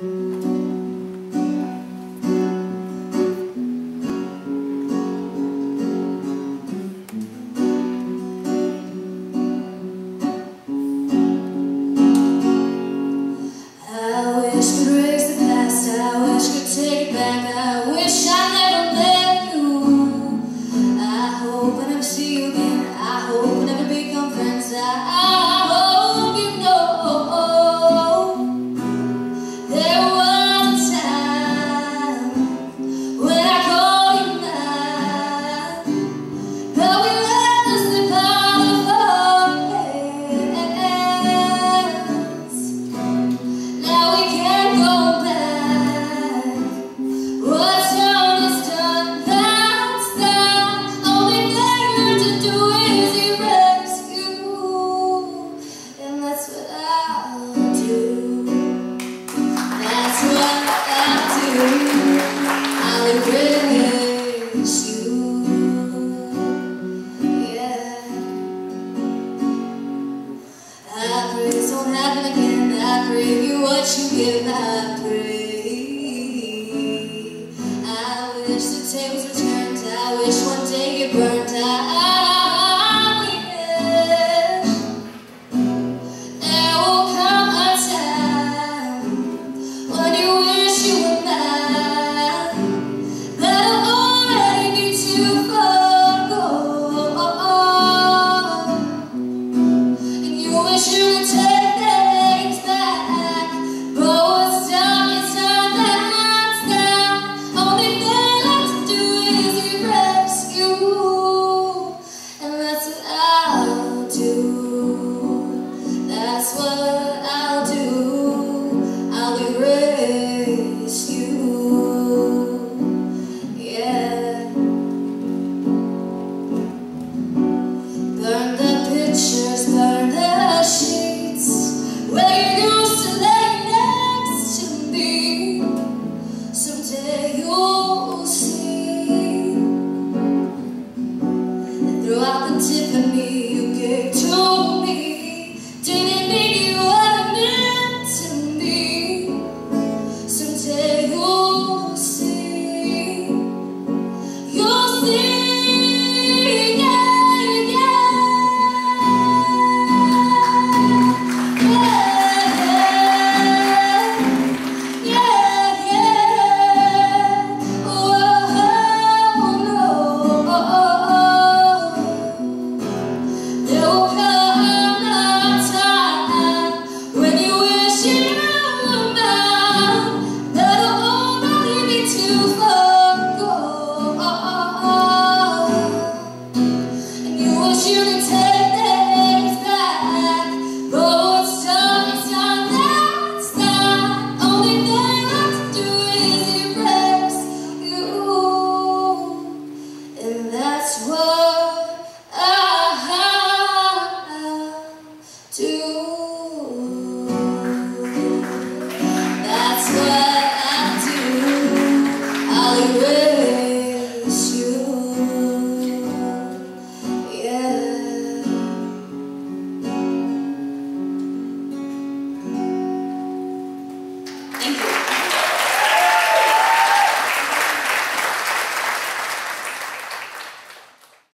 Mm-hmm. to heaven again. I bring you what you give. I pray. I wish the tables were turned. I wish one day you burned. I, There will come a time when you wish you were mine. That already too far. wish you would take to me. Don't